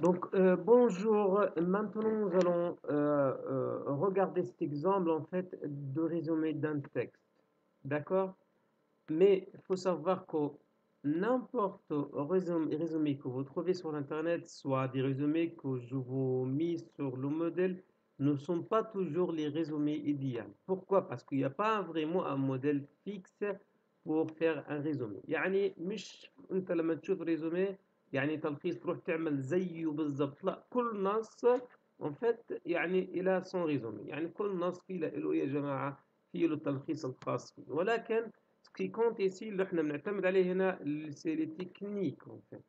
Donc, euh, bonjour. Maintenant, nous allons euh, euh, regarder cet exemple en fait de résumé d'un texte. D'accord Mais il faut savoir que n'importe résumé, résumé que vous trouvez sur Internet, soit des résumés que je vous mis sur le modèle, ne sont pas toujours les résumés idéaux. Pourquoi Parce qu'il n'y a pas vraiment un modèle fixe pour faire un résumé. يعني مش انت لما تشوف ريزومي يعني تلخيص تروح تعمل زيه بالضبط. لا كل نص en fait يعني il a son résumé يعني كل نص فيه له يا جماعة فيه له التلخيص الخاص فيه. ولكن ce qui compte ici اللي إحنا بنعتمد عليه هنا c'est les techniques en fait.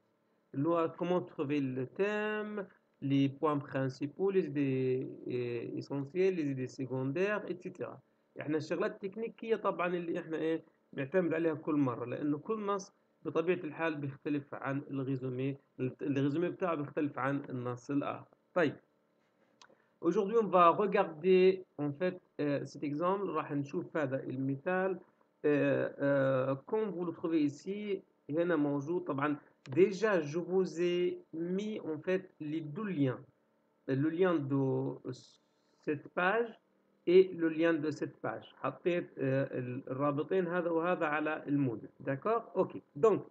اللي هو trouver le thème les points principaux les idées essentielles les idées secondaires etc إحنا الشغلات التكنيكية طبعا اللي إحنا إيه بنعتمد عليها كل مرة. لأنه كل نص بطبيعة الحال بيختلف عن الريزومي الريزومي بتاعه بيختلف عن النص الآخر طيب Aujourd'hui, on va regarder en fait euh, cet exemple. راح نشوف هذا المثال euh, euh, comme vous le trouvez ici هنا موجود طبعا déjà je vous ai mis en fait les deux liens le lien de cette page et le lien de cette page حطيت الرابطين هذا وهذا على الموديل d'accord ok donc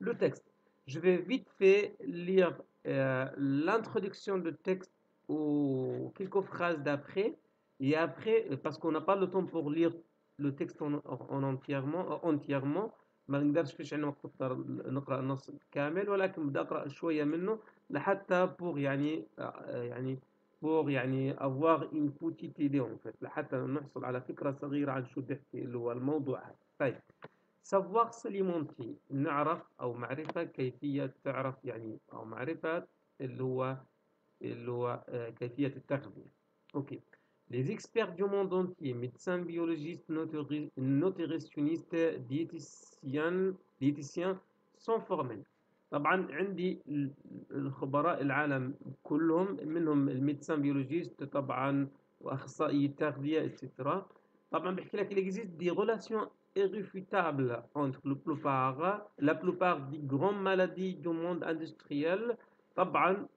le texte je vais vite fait lire euh, l'introduction du texte ou quelques phrases d'après et après parce qu'on n'a pas le temps pour lire le texte en, en entièrement entièrement ما نقدرش فيش عندنا وقت نقرا النص كامل ولكن بدي اقرا شويه منه لحتى بور يعني يعني pour يعني avoir une petite idée en fait لحتى نحصل على فكرة صغيرة عن شو بيحكي اللي هو الموضوع. هذا طيب. savoir s'alimenter. نعرف أو معرفة كيفية تعرف يعني أو معرفة اللي هو اللي هو آه، كيفية التغذية. okay. Les experts du monde entier, médecins, biologistes, nutritionnistes, diététiciens, diététiciens sont formels. طبعا عندي الخبراء العالم كلهم منهم الميدسان بيولوجيست طبعا وأخصائي التغذية اتسترا طبعا بحكي لك existe des relations irréfutables. entre le plupart la plupart des grandes maladies du monde industriel. طبعا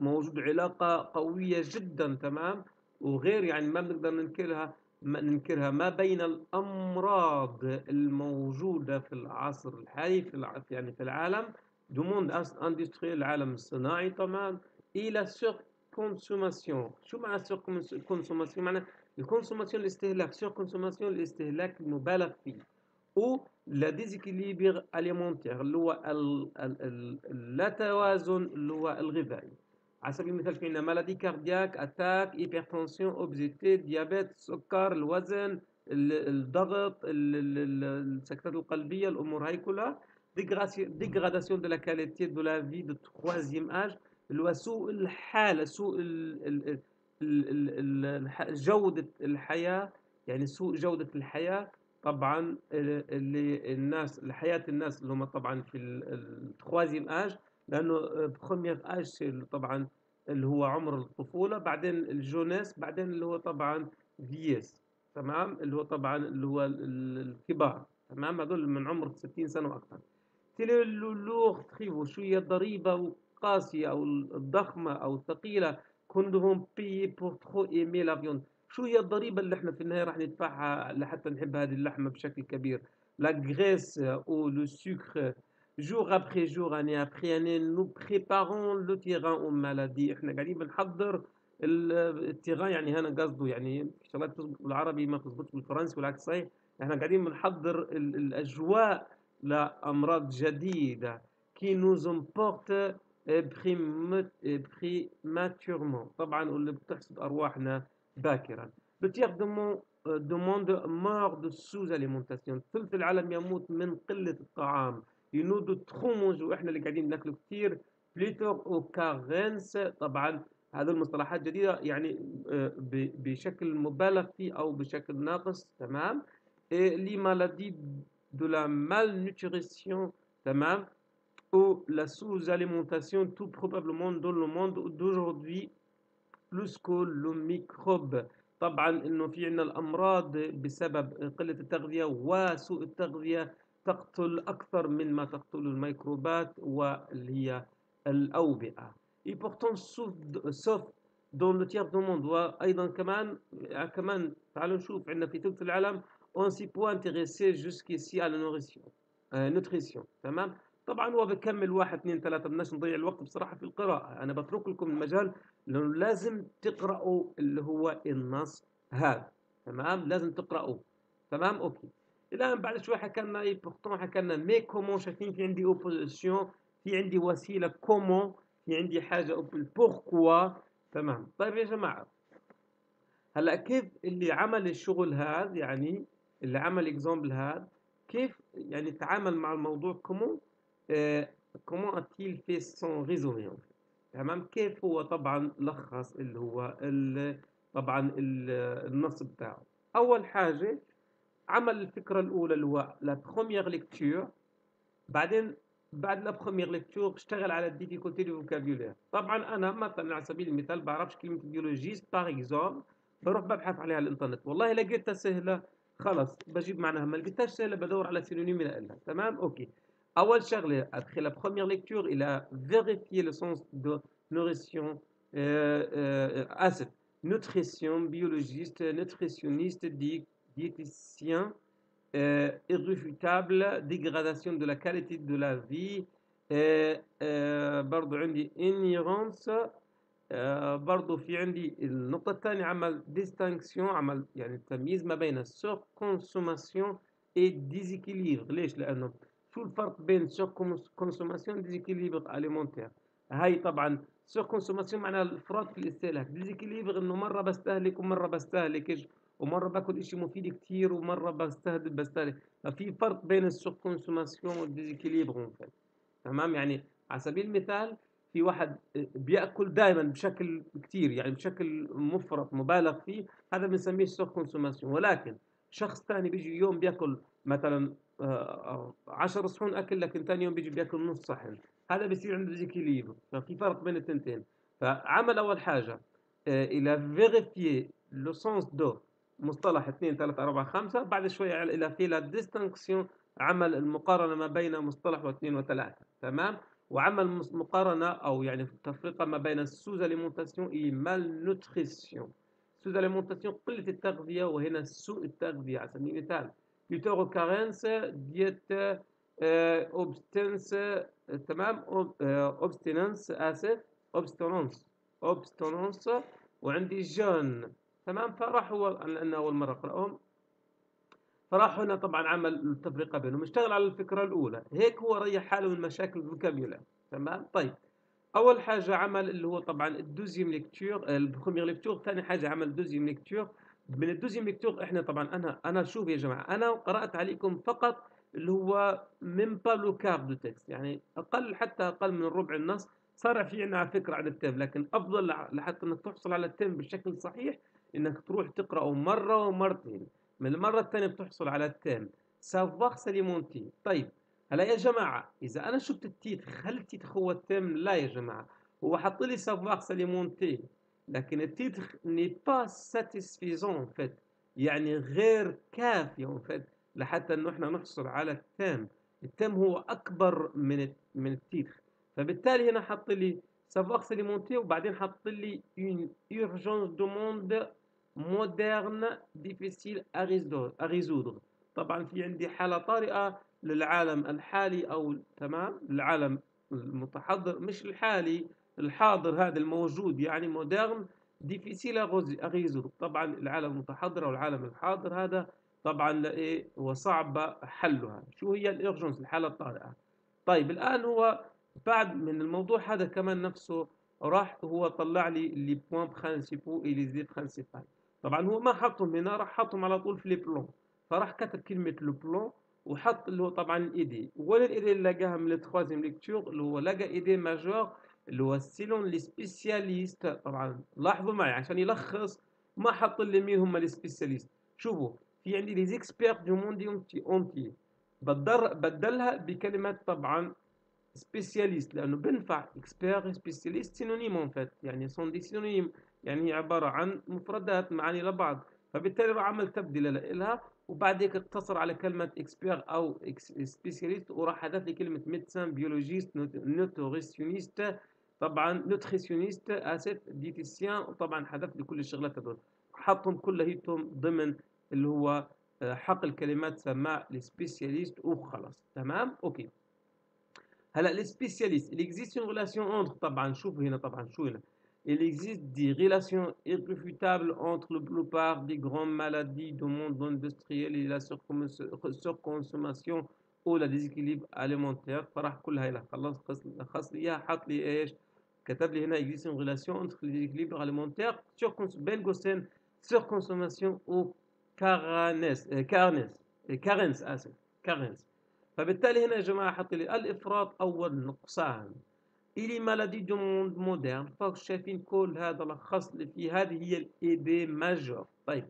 موجود علاقة قوية جدا تمام؟ وغير يعني ما بنقدر ننكرها. ننكرها ما بين الأمراض الموجودة في العصر الحالي في يعني في العالم du monde industriel العالم الصناعي طبعا la surconsommation شو معنى surconsommation معنى ال consommation الاستهلاك. surconsommation الاستهلاك المبالغ فيه. و le déséquilibre alimentaire اللي هو اللا توازن اللي هو الغذائي. على سبيل المثال عندنا maladies cardiaques attaques hypertension obésité diabète السكر الوزن الضغط السكتات القلبية الأمور هاي كلها. dégradation de la qualité de la vie du troisième âge اللي هو سوء الحالة سوء جودة الحياة يعني سوء جودة الحياة. طبعا اللي الناس الحياة الناس اللي هم طبعا في ال troisième âge لأنه premier âge طبعا اللي هو عمر الطفولة بعدين ال jeunesse بعدين اللي هو طبعا vieillesse تمام؟ اللي هو طبعا اللي هو الكبار تمام؟ هذول من عمر 60 سنة وأكثر. tel est le lourd tribut شو هي الضريبه القاسيه أو الضخمة أو الثقيلة qu'on doit payer pour trop aimer la viande. شو هي الضريبه اللي إحنا في النهاية راح ندفعها لحتى نحب هذه اللحمة بشكل كبير. la graisse ou le sucre jour après jour, année après année, nous préparons le terrain aux maladies. إحنا قاعدين بنحضر ال terrain يعني هنا قصده يعني شغلات تظبط بالعربي ما بتظبطش بالفرنسي والعكس صحيح إحنا قاعدين بنحضر الأجواء لأمراض جديدة qui nous emportent prématurément طبعا واللي بتحصد أرواحنا باكرا Le tiers du monde meurt de sous-alimentation. ثلث العالم يموت من قلة الطعام. et nous de trop manger إحنا اللي قاعدين ناكلوا كثير pléthore ou carence طبعا هذه المصطلحات جديدة يعني بشكل مبالغ فيه أو بشكل ناقص تمام؟ les maladies de la malnutrition تمام؟ ou la sous-alimentation tuent probablement dans le monde d'aujourd'hui plus que le microbe. طبعا إنه في عندنا الأمراض بسبب قلة التغذية وسوء التغذية تقتل أكثر من ما تقتل الميكروبات واللي هي الأوبئة. Et pourtant sauf sauf dans le tiers du monde. وأيضا كمان كمان تعالوا نشوف عندنا في ثلث العالم on s'y peut intéresser jusqu'ici à la آه nutrition. تمام؟ طبعا هو بكمل واحد اثنين ثلاثة بدناش نضيع الوقت بصراحة في القراءة. أنا بترك لكم المجال لأنه لازم تقرأوا اللي هو النص هذا. تمام؟ لازم تقرأوه. تمام؟ OK. الآن بعد شوي حكى لنا إيه pourtant حكى لنا mais comment شايفين في عندي opposition في عندي وسيلة comment في عندي حاجة pourquoi تمام طيب يا جماعة هلا كيف اللي عمل الشغل هذا يعني اللي عمل exemple هذا كيف يعني تعامل مع الموضوع comment comment a-t-il fait son résumé تمام كيف هو طبعا لخص اللي هو طبعا النص بتاعه اول حاجة عمل الفكرة الأولى اللي هو la première lecture بعدين بعد la première lecture اشتغل على ال difficulté de vocabulaire طبعا أنا مثلا على سبيل المثال بعرفش كلمة biologiste par exemple بروح ببحث عليها على الإنترنت. والله لقيتها سهلة خلاص بجيب معناها. ما لقيتهاش سهلة بدور على synonyme لها تمام؟ OK. أول شغلة lecture il a vérifié le sens de nourrition euh, euh, أسف nutrition biologiste nutritionniste diététicien euh, irréfutable dégradation de la qualité de la vie برضو عندي آه برضو في عندي النقطة الثانية عمل distinction عمل يعني التمييز ما بين ال surconsommation et déséquilibre ليش؟ لأنه شو الفرق بين surconsommation déséquilibre alimentaire هاي طبعا surconsommation معناها الافراط في الاستهلاك déséquilibre انه مرة بستهلك ومرة بستهلكش ومرة باكل إشي مفيد كتير ومرة بستهدف بستهلك ففي فرق بين ال surconsommation وال déséquilibre تمام؟ يعني على سبيل المثال في واحد بيأكل دائما بشكل كثير يعني بشكل مفرط مبالغ فيه هذا بنسميه surconsommation. ولكن شخص ثاني بيجي يوم بيأكل مثلا 10 صحون أكل لكن ثاني يوم بيجي بيأكل نص صحن. هذا بيصير عنده déséquilibre ففي فرق بين الثنتين فعمل أول حاجة إلى فيريفيي لو سونس دو مصطلح 2 3 4 5 بعد شوية إلى في لا ديستنكسيون عمل المقارنة ما بين مصطلح واثنين وثلاثة تمام؟ وعمل مقارنة أو يعني تفرقة ما بين السوز اليمونتاسيون اي مال نوتريسيون سوز اليمونتاسيون قلة التغذية وهنا سوء التغذية على سبيل المثال بيتورو كارنس ديت اوبستنس تمام اوبستيننس اسف اوبستونونس اوبستونونس وعندي جون تمام؟ فراح هو لأنه أول مرة أقرأهم فراح هنا طبعا عمل التفرقة بينهم اشتغل على الفكرة الأولى. هيك هو ريح حاله من مشاكل الفوكابيولا تمام؟ طيب. أول حاجة عمل اللي هو طبعا الدوزيام ليكتور البروميير ليكتور ثاني حاجة عمل دوزيام ليكتور من الدوزيام ليكتور إحنا طبعا أنا أنا شوف يا جماعة أنا قرأت عليكم فقط اللي هو من بالو كار دو تكست. يعني أقل حتى أقل من ربع النص صار في عندنا فكرة عن ال thème. لكن أفضل لحتى أنك تحصل على ال thème بشكل صحيح إنك تروح تقرأه مرة ومرتين من المرة الثانية بتحصل على ال thème savoir s'alimenter طيب هلا يا جماعة إذا أنا شفت ال titre هل ال titre هو ال thème لا يا جماعة هو حط لي savoir s'alimenter لكن ال titre n'est pas satisfaisant vite يعني غير كافي vite لحتى إنه إحنا نحصل على ال thème ال thème هو أكبر من من ال titre فبالتالي هنا حط لي savoir s'alimenter وبعدين حط لي une urgence du monde moderne difficile à résoudre طبعا في عندي حالة طارئة للعالم الحالي أو تمام العالم المتحضر مش الحالي الحاضر هذا الموجود. يعني moderne difficile à résoudre طبعا العالم المتحضر أو العالم الحاضر هذا طبعا إيه وصعب حلها. شو هي ال urgence الحالة الطارئة؟ طيب الآن هو بعد من الموضوع هذا كمان نفسه راح هو طلع لي les points principaux et les idées principales طبعا هو ما حطهم هنا راح حطهم على طول في ال plan. فراح كتب كلمة ال plan وحط اللي هو طبعا ال idées. ولا ال idées اللي لقاها من ال troisième lecture اللي هو لقى idée majeure اللي هو selon les spécialistes. طبعا لاحظوا معي عشان يلخص ما حط لي مين هم les spécialistes. شوفوا في عندي les experts du monde entier بدل بدلها بكلمة طبعا spécialistes لأنه بنفع expert spécialiste synonyme en fait يعني sont des synonymes يعني هي عبارة عن مفردات معاني لبعض فبالتالي راح عمل تبديل لها وبعد هيك اقتصر على كلمة expert أو spécialiste وراح حذف لي كلمة médecin biologiste nutritionniste طبعا nutritionniste آسف diététicien وطبعا حذف لي كل الشغلات هذول. حطهم كلهم ضمن اللي هو آه، حق الكلمات سماع les spécialistes وخلاص. تمام؟ OK. هلا les spécialistes il existe une relation طبعا شوف هنا طبعا شو هنا؟ il existe des relations irréfutables entre la plupart des grandes maladies du monde industriel et la surconsommation ou le déséquilibre alimentaire فراح كلها هنا خلص خص لي اياها حط لي ايش كتب لي هنا existe une relation entre le déséquilibre alimentaire بين قوسين surconsommation ou carence carence carence اسف carence فبالتالي هنا يا جماعة حط لي الإفراط أول نقصان إلي مالادي دو موند مودرن. فوق شايفين كل هذا لخص لي في هذه هي الإيدي ماجور. طيب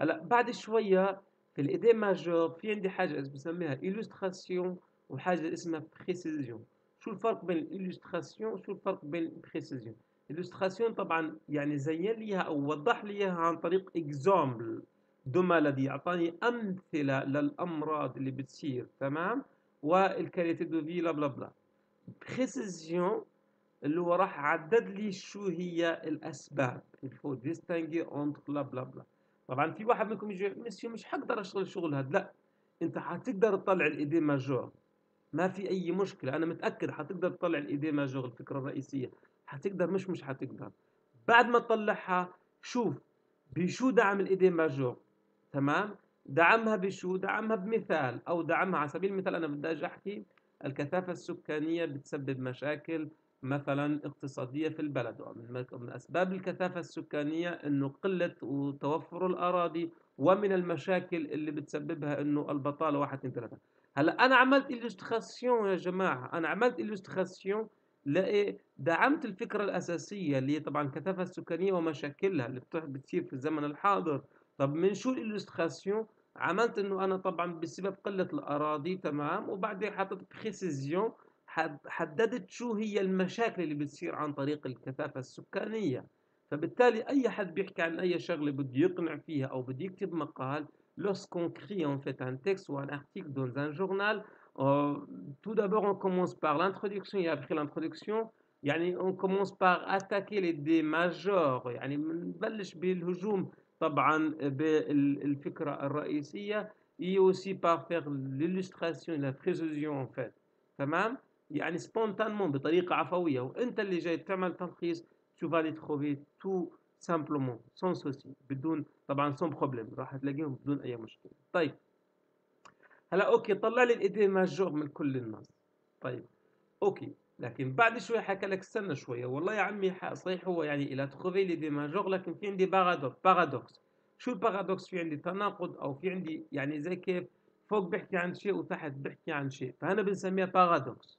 هلا بعد شوية في ال idée majeure في عندي حاجة بسميها illustration وحاجة اسمها précision شو الفرق بين ال illustration وشو الفرق بين ال précision ال illustration طبعا يعني زين ليها أو وضح ليها عن طريق exemple de maladies أعطاني أمثلة للأمراض اللي بتصير تمام؟ وال qualité de vie là bla bla. précision اللي هو راح عدد لي شو هي الأسباب. il faut distinguer entre là bla bla طبعا في واحد منكم يجي مسيو مش حقدر أشتغل الشغل هذا لا أنت حتقدر تطلع الايدي ماجور ما في أي مشكلة. أنا متأكد حتقدر تطلع الايدي ماجور الفكرة الرئيسية. حتقدر مش مش حتقدر. بعد ما تطلعها شوف بشو دعم الايدي ماجور تمام؟ دعمها بشو؟ دعمها بمثال أو دعمها على سبيل المثال أنا بدي أجي احكي الكثافة السكانية بتسبب مشاكل مثلا اقتصادية في البلد من أسباب الكثافة السكانية إنه قلة وتوفر الأراضي ومن المشاكل اللي بتسببها إنه البطالة واحد اثنين ثلاثة. هلأ أنا عملت illustration يا جماعة أنا عملت illustration لإيه؟ دعمت الفكرة الأساسية اللي هي طبعا الكثافه السكانية ومشاكلها اللي بتصير في الزمن الحاضر. طب من شو ال illustration عملت إنه أنا طبعا بسبب قلة الأراضي تمام؟ وبعدين حطيت précision حددت شو هي المشاكل اللي بتصير عن طريق الكثافة السكانية. فبالتالي أي حد بيحكي عن أي شغلة بده يقنع فيها أو بده يكتب مقال lorsqu'on crée en fait un texte ou un article dans un journal euh, tout d'abord on commence par l'introduction et après يعني on commence par attaquer les idées majeures يعني بنبلش بالهجوم. طبعا بالفكرة الرئيسية et aussi par faire l'illustration la précision en fait. تمام؟ يعني spontanément بطريقة عفوية. وأنت اللي جاي تعمل تلخيص tu vas les trouver tout simplement sans souci. بدون طبعا sans problème. راح تلاقيهم بدون أي مشكلة. طيب. هلا ok طلع لي ال idée majeure من كل الناس. طيب. ok. لكن بعد شوي حكى لك استنى شوية. والله يا عمي صحيح هو يعني il a trouvé l'idée majeure لكن في عندي paradoxe شو ال paradoxe في عندي تناقض أو في عندي يعني زي كيف فوق بحكي عن شيء وتحت بحكي عن شيء. فهنا بنسميها paradoxe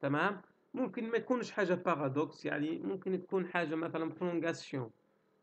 تمام؟ ممكن ما يكونش حاجة paradoxe يعني ممكن تكون حاجة مثلا prolongation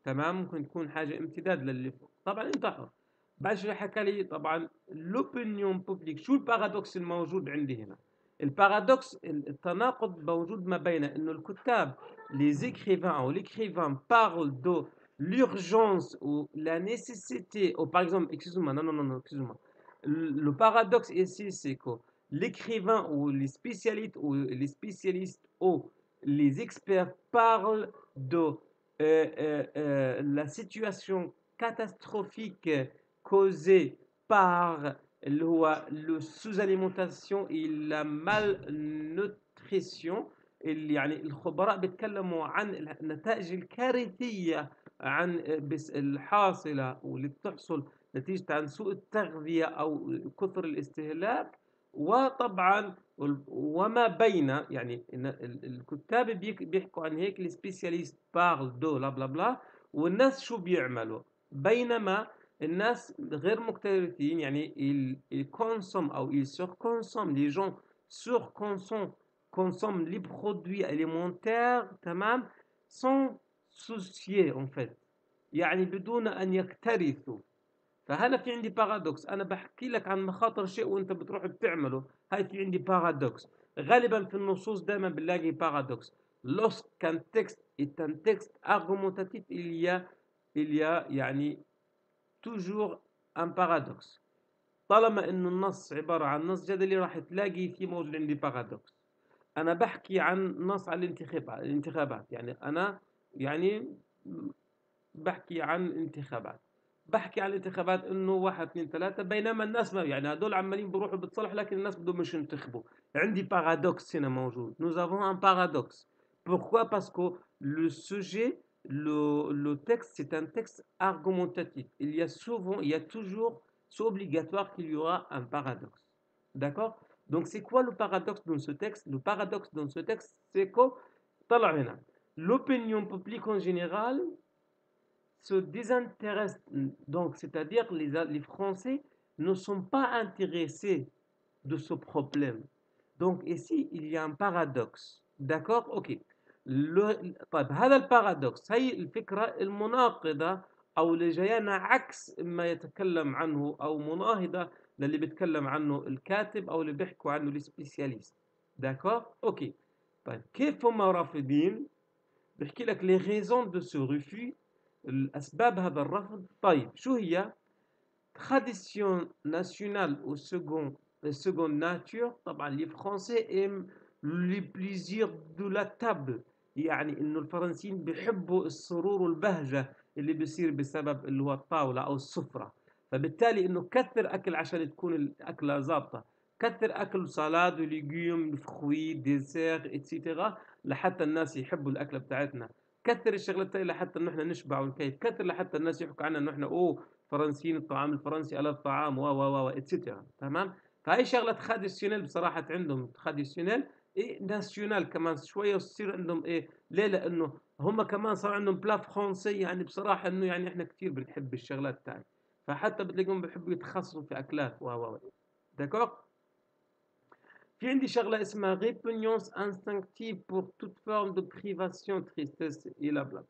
تمام؟ ممكن تكون حاجة امتداد للي فوق. طبعا انت حر بعد شوي حكى لي طبعا l'opinion publique شو ال paradoxe الموجود عندي هنا؟ البارادوكس التناقض موجود ما بين انه الكتاب les écrivains ou l'écrivain parle de l'urgence ou la nécessité ou par exemple excuse-moi non non non, non excuse-moi le paradoxe ici c'est que l'écrivain ou les spécialistes ou les spécialistes ou les experts parlent de euh, euh, euh, la situation catastrophique causée par اللي هو السوز اليمونتاسيون la malnutrition اللي يعني الخبراء بيتكلموا عن النتائج الكارثية عن بس الحاصلة واللي بتحصل نتيجة عن سوء التغذية أو كثر الاستهلاك. وطبعا وما بين يعني الكتاب بيحكوا عن هيك ال spécialistes parlent de là bla bla والناس شو بيعملوا؟ بينما الناس غير مكترثين يعني ils consomment أو ils surconsomment les gens surconsomment consomment les produits alimentaires تمام sans soucier en fait. يعني بدون أن يكترثوا. فهنا في عندي paradoxe أنا بحكي لك عن مخاطر شيء وأنت بتروح بتعمله. هاي في عندي paradoxe غالبا في النصوص دائما بنلاقي paradoxe lorsqu'un texte est un texte argumentatif il y a il y a يعني toujours un paradoxe طالما انه النص عبارة عن نص جدلي راح تلاقي في موجود عندي paradoxe أنا بحكي عن نص على الانتخابات. يعني أنا يعني بحكي عن انتخابات بحكي عن الانتخابات إنه واحد اثنين ثلاثة. بينما الناس ما يعني هدول عمالين بيروحوا بتصلح لكن الناس بدهم مش ينتخبوا. عندي paradoxe هنا موجود. Nous avons un paradoxe. Pourquoi? Que le sujet le, texte, c'est un texte argumentatif. Il y a souvent, il y a toujours, c'est obligatoire qu'il y aura un paradoxe. D'accord? Donc c'est quoi le paradoxe dans ce texte? Le paradoxe dans ce texte, c'est que l'opinion publique en général se désintéresse, donc c'est-à-dire les, les Français ne sont pas intéressés de ce problème. Donc ici, il y a un paradoxe? D'accord? Ok. طيب هذا ال paradoxe هي الفكرة المناقضة أو اللي جايانا عكس ما يتكلم عنه أو مناهضة للي بيتكلم عنه الكاتب أو اللي بيحكوا عنه ال spécialistes. d'accord ok طيب كيف هم رافضين؟ بحكي لك les raisons de ce refus الأسباب هذا الرفض. طيب شو هي؟ Tradition nationale au second seconde nature. طبعا les Français aiment les plaisirs de la table. يعني إنه الفرنسيين بيحبوا السرور والبهجة اللي بيصير بسبب اللي هو الطاولة أو السفرة. فبالتالي إنه كثر أكل عشان تكون الأكلة ظابطة. كثر أكل سلاد وليجيوم فخوي ديسير اتسيتيرا لحتى الناس يحبوا الأكلة بتاعتنا. كثر الشغلات لحتى إنه إحنا نشبع ونكيف. كثر لحتى الناس يحكوا عنا إنه إحنا أوه فرنسيين الطعام الفرنسي على الطعام و و و et cetera تمام؟ فهي شغلة traditionnelle بصراحة عندهم. traditionnelle et nationale كمان شوية وتصير عندهم إيه ليه؟ لأنه هم كمان صار عندهم plat français يعني بصراحة إنه يعني إحنا كثير بنحب الشغلات تاعي. فحتى بتلاقيهم بيحبوا يتخصصوا في أكلات. و و d'accord في عندي شغلة اسمها répugnance instinctive pour toute forme de privation tristesse et là bla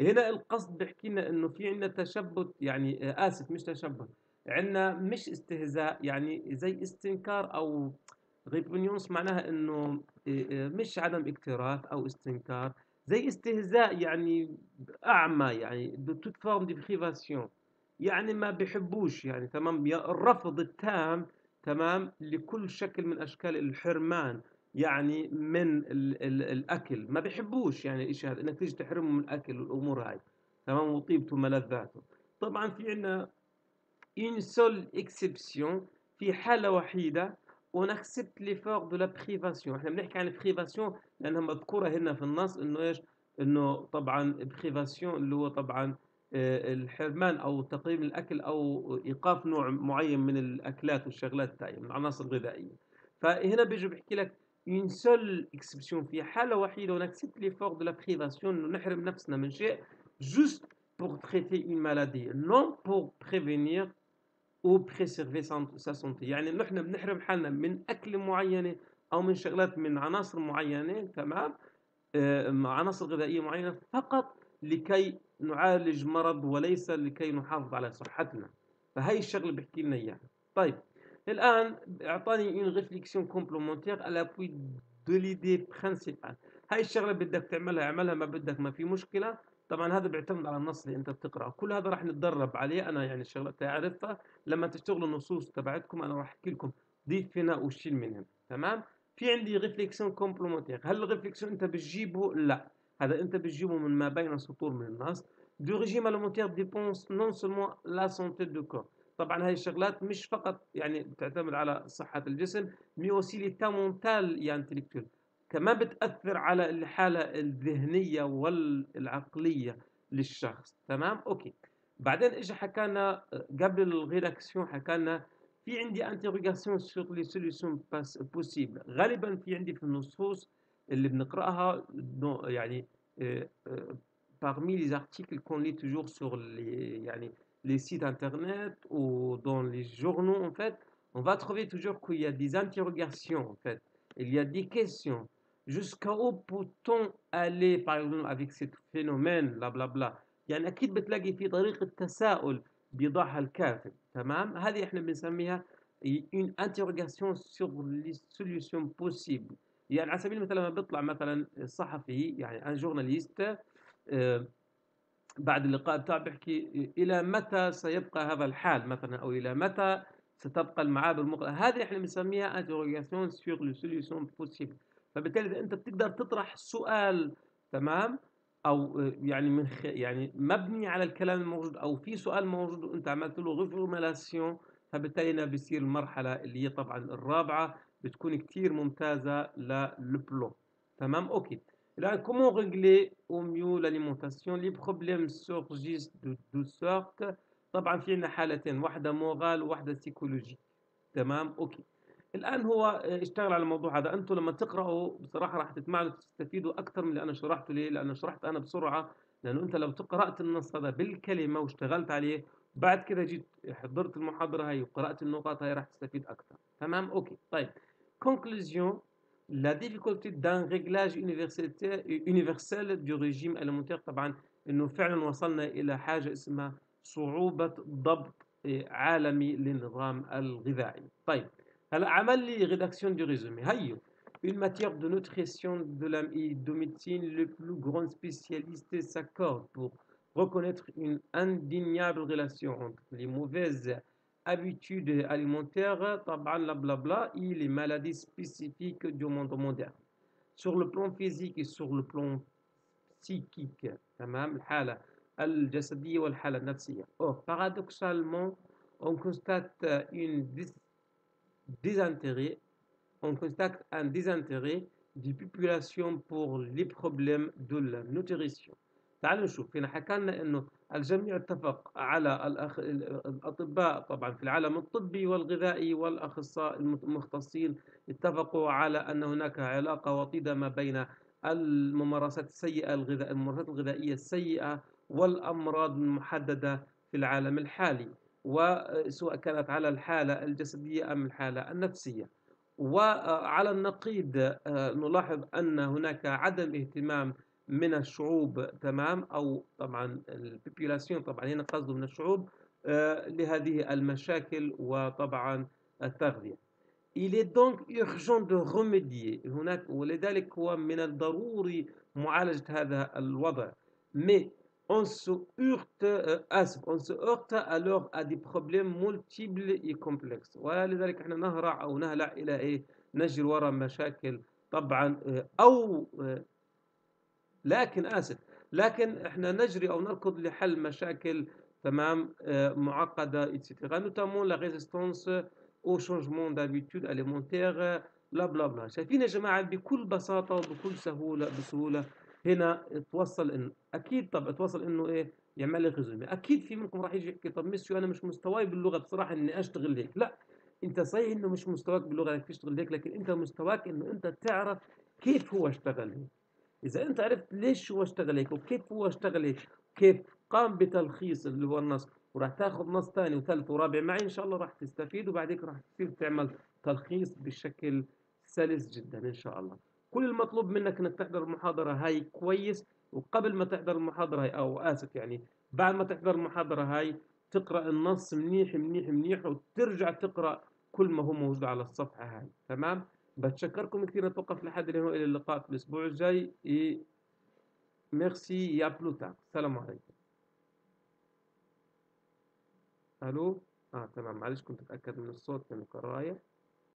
هنا القصد بيحكي لنا إنه في عندنا تشبت يعني آسف مش تشبت عندنا مش استهزاء يعني زي استنكار أو répugnance معناها إنه مش عدم اكتراث أو استنكار زي استهزاء يعني أعمى يعني de toute forme de privation يعني ما بيحبوش يعني تمام؟ الرفض التام تمام؟ لكل شكل من أشكال الحرمان يعني من ال ال الأكل. ما بيحبوش يعني الإشي هذا إنك تيجي تحرمه من الأكل والأمور هاي تمام؟ وطيبته وملذاته طبعا في عندنا une seule exception في حالة وحيدة on accepte l'effort de la privation. إحنا بنحكي عن ال privation لأنها مذكورة هنا في النص إنه إيش؟ إنه طبعا privation اللي هو طبعا الحرمان أو تقليل الأكل أو إيقاف نوع معين من الأكلات والشغلات تاعي من العناصر الغذائيه فهنا بيجي بحكي لك une seule exception. في حالة وحيدة on accepte l'effort de la privation. إنه نحرم نفسنا من شيء juste pour traiter une maladie. Non pour prévenir préserver sa santé. يعني نحن بنحرم حالنا من أكل معينة أو من شغلات من عناصر معينة تمام؟ آه عناصر غذائية معينة فقط لكي نعالج مرض وليس لكي نحافظ على صحتنا. فهي الشغلة بحكي لنا إياها. طيب الآن أعطاني une réflexion complémentaire à l'appui de l'idée principale. هاي الشغلة بدك تعملها اعملها ما بدك ما في مشكلة. طبعا هذا بيعتمد على النص اللي أنت بتقرأه. كل هذا راح نتدرب عليه. أنا يعني الشغلات تعرفها. لما تشتغلوا النصوص تبعتكم أنا راح أحكي لكم ضيف هنا وشيل من هنا. تمام؟ في عندي réflexion complémentaire هل ال réflexion أنت بتجيبه؟ لا. هذا أنت بتجيبه من ما بين السطور من النص. de régime alimentaire dépend non seulement la santé du corps. طبعا هاي الشغلات مش فقط يعني بتعتمد على صحة الجسم mais aussi l'état mental et intellectuel كمان بتأثر على الحالة الذهنية والعقلية للشخص تمام OK بعدين اجى حكانا قبل ال rédaction حكانا في عندي interrogation sur les solutions possibles غالبا في عندي في النصوص اللي بنقرأها يعني parmi les articles qu'on lit toujours sur les يعني les sites internet ou dans les journaux, en fait, on va trouver toujours qu'il y a des interrogations, en fait. Il y a des questions. Où peut-on aller, par exemple, avec ce phénomène, bla bla bla. يعني أكيد بتلاقي في طريقة تساؤل بيضعها الكاتب تمام؟ هذه إحنا بنسميها une interrogation sur les solutions possibles. يعني على سبيل المثال لما بيطلع مثلا صحفي يعني un journaliste بعد اللقاء بتاعه بيحكي إلى متى سيبقى هذا الحال مثلا أو إلى متى ستبقى المعابر المغلقه هذه إحنا بنسميها interrogation sur les solutions possibles. فبالتالي إذا أنت بتقدر تطرح سؤال تمام؟ أو يعني من خ... يعني مبني على الكلام الموجود أو في سؤال موجود وأنت عملت له reformulation فبالتالي هنا بيصير المرحله اللي هي طبعا الرابعة بتكون كثير ممتازة للبلو تمام؟ OK. الان comment régler au mieux l'alimentation les problèmes surgissent de deux sortes طبعا في عندنا حالتين واحدة morale وواحده psychologique تمام؟ OK. الآن هو اشتغل على الموضوع هذا. أنتم لما تقرأوا بصراحة راح تتمعنوا تستفيدوا أكثر من اللي أنا شرحته ليه لأنه شرحت أنا بسرعة. لأنه أنت لو قرأت النص هذا بالكلمة واشتغلت عليه بعد كده جيت حضرت المحاضرة هاي وقرأت النقاط هاي راح تستفيد أكثر. تمام؟ OK. طيب. conclusion la difficulté d'un réglage universel du régime alimentaire. طبعا إنه فعلا وصلنا إلى حاجة اسمها صعوبة ضبط عالمي للنظام الغذائي. طيب. Al-amali, rédaction du résumé. Une matière de nutrition de et de médecine, le plus grand spécialiste s'accorde pour reconnaître une indéniable relation entre les mauvaises habitudes alimentaires, et les maladies spécifiques du monde moderne. Sur le plan physique et sur le plan psychique, Or, paradoxalement, on constate une désintérêt. On constate un désintérêt des populations pour les problèmes de la nutrition. تعالوا نشوف. هنا حكى لنا إنه الجميع اتفق على الأخ... الأطباء. طبعا في العالم الطبي والغذائي والاخصائيين المختصين اتفقوا على أن هناك علاقة وطيدة ما بين الممارسات السيئة الغذاء الممارسات الغذائية السيئة والأمراض المحددة في العالم الحالي. وسواء كانت على الحالة الجسدية أم الحالة النفسية. وعلى النقيض آه، نلاحظ أن هناك عدم اهتمام من الشعوب تمام؟ أو طبعا البوبيلاسيون طبعا هنا قصده من الشعوب آه، لهذه المشاكل وطبعا التغذية. Il est donc urgent de remédier. هناك ولذلك هو من الضروري معالجة هذا الوضع. Mais on se heurte آسف on se heurte alors à des problèmes multiples et complexes. ولذلك إحنا نهرع أو نهلع إلى إيه؟ نجري وراء مشاكل طبعا أو لكن آسف لكن إحنا نجري أو نركض لحل مشاكل تمام معقدة etc. notamment la résistance au changement d'habitude alimentaire bla bla bla شايفين يا جماعة؟ بكل بساطة وبكل سهولة بسهولة هنا توصل إن أكيد طب توصل إنه إيه؟ يعمل لي résumé أكيد في منكم راح يجي يحكي طب ميسيو أنا مش مستواي باللغة بصراحة إني أشتغل هيك. لا أنت صحيح إنه مش مستواك باللغة إنك تشتغل هيك لكن أنت مستواك إنه أنت تعرف كيف هو اشتغل هيك. إذا أنت عرفت ليش هو اشتغل هيك وكيف هو اشتغل هيك كيف قام بتلخيص اللي هو النص وراح تاخذ نص ثاني وثالث ورابع معي إن شاء الله راح تستفيد وبعديك راح تصير تعمل تلخيص بشكل سلس جدا إن شاء الله. كل المطلوب منك إنك تحضر المحاضرة هاي كويس وقبل ما تحضر المحاضرة هاي أو اسف يعني بعد ما تحضر المحاضرة هاي تقرأ النص منيح منيح منيح وترجع تقرأ كل ما هو موجود على الصفحة هاي تمام؟ بتشكركم كثير نتوقف لحد اليوم إلى اللقاء في الأسبوع الجاي إي ميرسي يا بلوتا. السلام عليكم. ألو؟ آه تمام. معلش كنت أتأكد من الصوت من القراية.